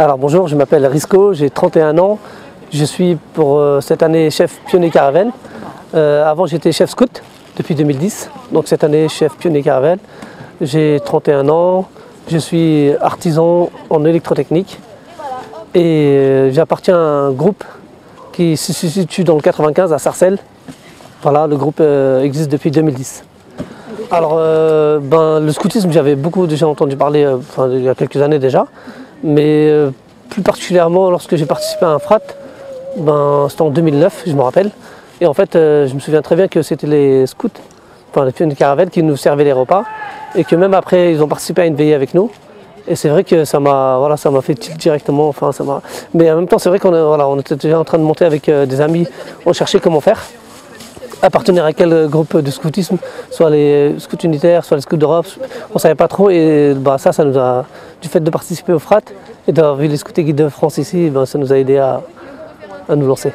Alors bonjour, je m'appelle Risco, j'ai 31 ans. Je suis pour euh, cette année chef pionnier caravelle. Euh, avant j'étais chef scout depuis 2010, donc cette année chef pionnier caravelle. J'ai 31 ans, je suis artisan en électrotechnique et euh, j'appartiens à un groupe qui se situe dans le 95 à Sarcelles. Voilà, le groupe existe depuis 2010. Alors, ben, le scoutisme, j'avais beaucoup déjà entendu parler il y a quelques années déjà, mais euh, plus particulièrement lorsque j'ai participé à un frat, ben, c'était en 2009, je me rappelle. Et en fait, euh, je me souviens très bien que c'était les scouts, enfin les pionniers de caravelle qui nous servaient les repas, et que même après, ils ont participé à une veillée avec nous. Et c'est vrai que ça m'a voilà, ça m'a fait tilt directement. Enfin, ça m'a... Mais en même temps, c'est vrai qu'on est- voilà, on était déjà en train de monter avec euh, des amis, on cherchait comment faire appartenir à quel groupe de scoutisme, soit les scouts unitaires, soit les scouts d'Europe, on ne savait pas trop et bah, ça, ça nous a, du fait de participer au FRAT et d'avoir vu les scouts et guides de France ici, bah, ça nous a aidé à, à nous lancer.